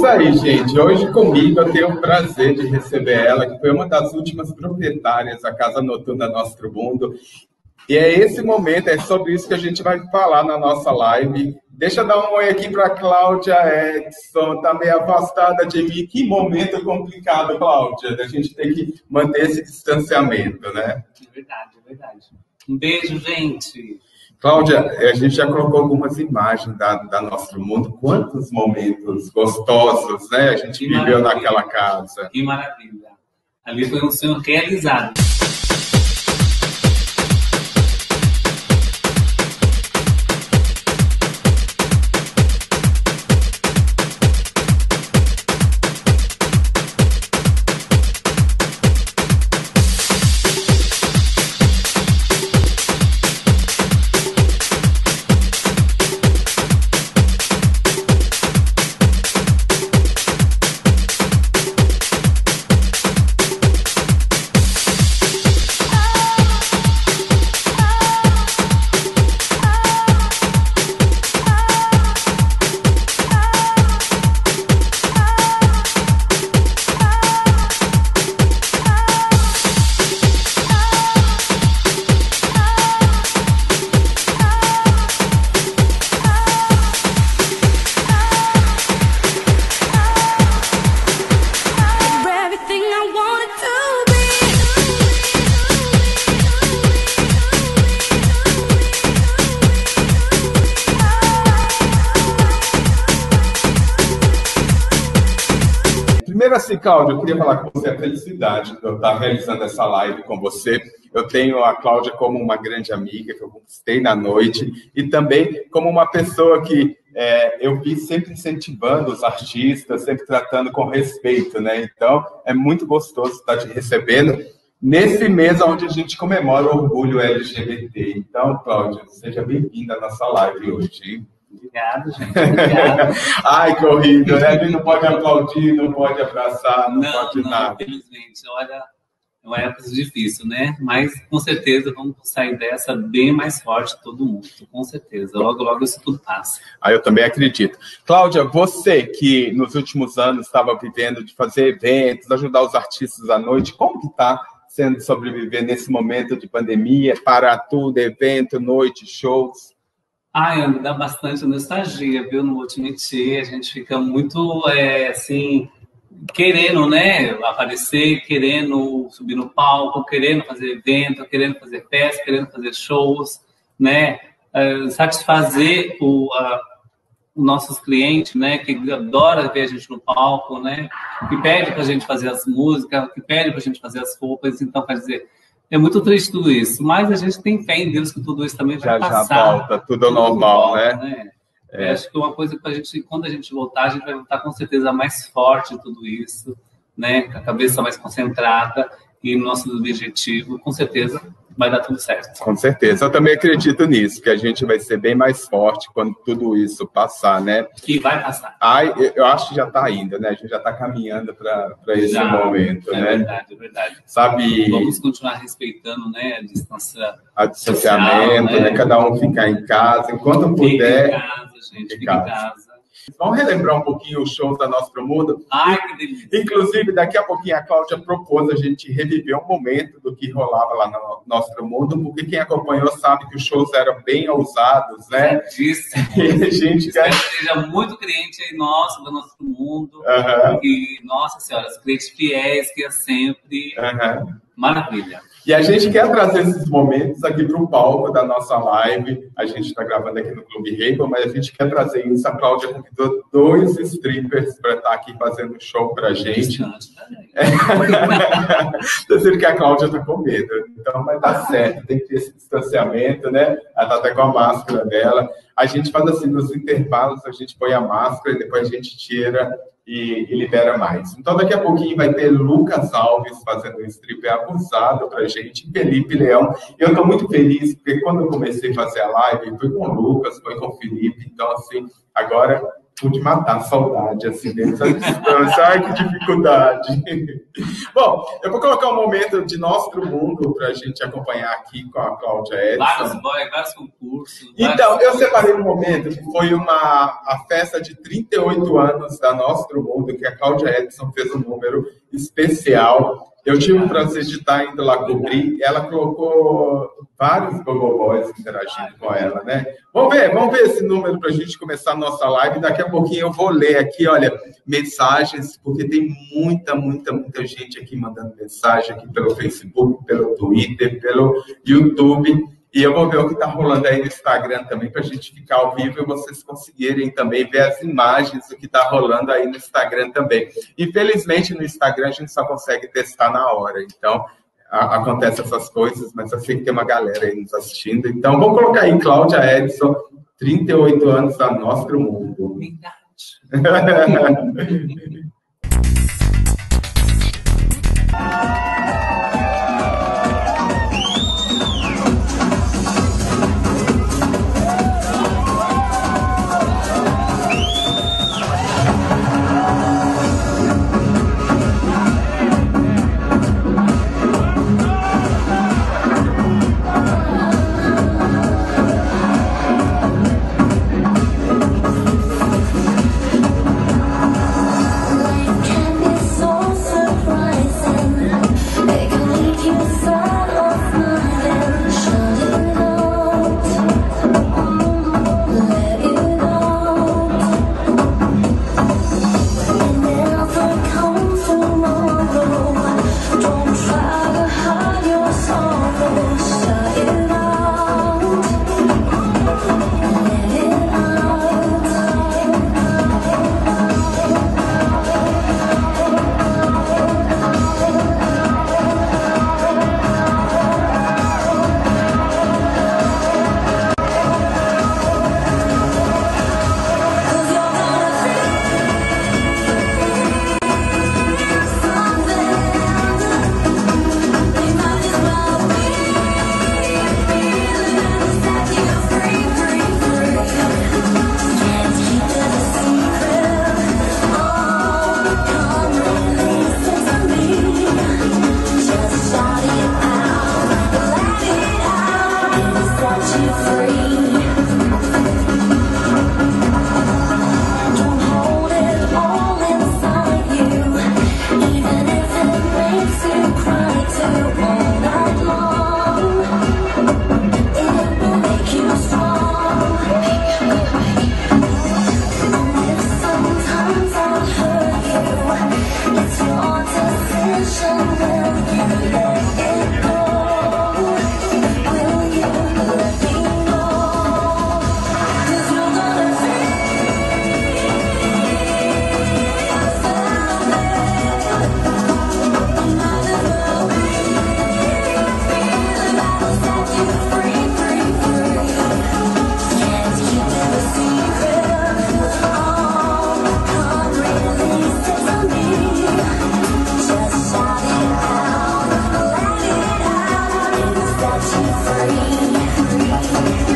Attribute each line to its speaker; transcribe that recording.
Speaker 1: isso aí, gente. Hoje comigo eu tenho o prazer de receber ela, que foi uma das últimas proprietárias da Casa Noturna Nosso Mundo. E é esse momento, é sobre isso que a gente vai falar na nossa live. Deixa eu dar um oi aqui para Cláudia Edson, tá meio afastada de mim. Que momento complicado, Cláudia, da gente ter que manter esse distanciamento, né?
Speaker 2: É verdade, é verdade. Um beijo, gente.
Speaker 1: Cláudia, a gente já colocou algumas imagens da, da nosso mundo. Quantos momentos gostosos, né? A gente que viveu naquela casa.
Speaker 2: Que maravilha. Ali foi um sonho realizado.
Speaker 1: Assim, Cláudia, eu queria falar com você a felicidade de eu estar realizando essa live com você. Eu tenho a Cláudia como uma grande amiga que eu conquistei na noite e também como uma pessoa que é, eu vi sempre incentivando os artistas, sempre tratando com respeito, né? Então, é muito gostoso estar te recebendo nesse mês onde a gente comemora o orgulho LGBT. Então, Cláudia, seja bem-vinda à nossa live hoje.
Speaker 2: Obrigado, gente. Obrigado.
Speaker 1: Ai, que horrível, né? Ele não pode aplaudir, não pode abraçar, não, não pode
Speaker 2: não,
Speaker 1: nada.
Speaker 2: Infelizmente, olha, é uma época difícil, né? Mas com certeza vamos sair dessa bem mais forte todo mundo, com certeza. Logo, logo isso tudo passa.
Speaker 1: Ah, eu também acredito. Cláudia, você que nos últimos anos estava vivendo de fazer eventos, ajudar os artistas à noite, como que está sendo sobreviver nesse momento de pandemia, para tudo, evento, noite, shows?
Speaker 2: Ai, me dá bastante nostalgia, viu? Não vou te mentir. A gente fica muito, é, assim, querendo, né? Aparecer, querendo subir no palco, querendo fazer evento, querendo fazer festa, querendo fazer shows, né? É, satisfazer o, a, os nossos clientes, né? Que adora ver a gente no palco, né? Que pede para a gente fazer as músicas, que pede para a gente fazer as roupas. Então, quer dizer é muito triste tudo isso, mas a gente tem fé em Deus que tudo isso também vai já, passar.
Speaker 1: Já volta, tudo, tudo normal, volta, né? né?
Speaker 2: É. Acho que uma coisa que a gente, quando a gente voltar, a gente vai voltar com certeza mais forte tudo isso, né? Com a cabeça mais concentrada e nosso objetivo, com certeza, vai dar tudo certo.
Speaker 1: Com certeza. Eu também acredito nisso, que a gente vai ser bem mais forte quando tudo isso passar, né?
Speaker 2: Que vai passar.
Speaker 1: Ai, eu acho que já está indo, né? A gente já está caminhando para esse momento,
Speaker 2: é
Speaker 1: né?
Speaker 2: É verdade, é verdade.
Speaker 1: Sabe?
Speaker 2: Vamos continuar respeitando, né? A distância.
Speaker 1: A distanciamento, social, né? né? Cada um ficar em casa, enquanto puder.
Speaker 2: Fica em casa, gente. Fica em casa.
Speaker 1: Vamos relembrar um pouquinho os shows da Nosso Mundo?
Speaker 2: Ai, que delícia!
Speaker 1: Inclusive, daqui a pouquinho a Cláudia propôs a gente reviver um momento do que rolava lá no Nosso Mundo, porque quem acompanhou sabe que os shows eram bem ousados, né?
Speaker 2: Certíssimo. E a gente Espero que seja muito cliente aí nosso, do Nosso Mundo. Uhum. E, nossa senhora, os clientes fiéis que é sempre uhum. maravilha.
Speaker 1: E a gente quer trazer esses momentos aqui para o palco da nossa live. A gente está gravando aqui no Clube Rainbow, mas a gente quer trazer isso. A Cláudia convidou dois strippers para estar tá aqui fazendo show para a gente. É. Dizendo que a Cláudia está com medo. Então vai dar certo, tem que ter esse distanciamento, né? Ela está até com a máscara dela. A gente faz assim, nos intervalos, a gente põe a máscara e depois a gente tira e, e, libera mais. Então, daqui a pouquinho vai ter Lucas Alves fazendo um strip abusado pra gente, Felipe Leão. Eu tô muito feliz, porque quando eu comecei a fazer a live, foi com o Lucas, foi com o Felipe. Então, assim, agora pude matar a saudade, assim, dentro da distância. Ai, que dificuldade. Bom, eu vou colocar um momento de nosso mundo para a gente acompanhar aqui com a Cláudia Edson.
Speaker 2: Vários, vários concursos.
Speaker 1: Então, vários... eu separei um momento que foi uma, a festa de 38 anos da Nosso Mundo, que a Cláudia Edson fez um número especial eu tive o prazer de estar indo lá cobrir. Ela colocou vários gogoboys interagindo com ela, né? Vamos ver, vamos ver esse número para a gente começar a nossa live. Daqui a pouquinho eu vou ler aqui, olha, mensagens, porque tem muita, muita, muita gente aqui mandando mensagem aqui pelo Facebook, pelo Twitter, pelo YouTube. E eu vou ver o que está rolando aí no Instagram também, para a gente ficar ao vivo e vocês conseguirem também ver as imagens do que está rolando aí no Instagram também. Infelizmente, no Instagram a gente só consegue testar na hora, então acontecem essas coisas, mas eu sei que tem uma galera aí nos assistindo. Então, vou colocar aí Cláudia Edson, 38 anos da Nosso Mundo. Verdade. free, free, free.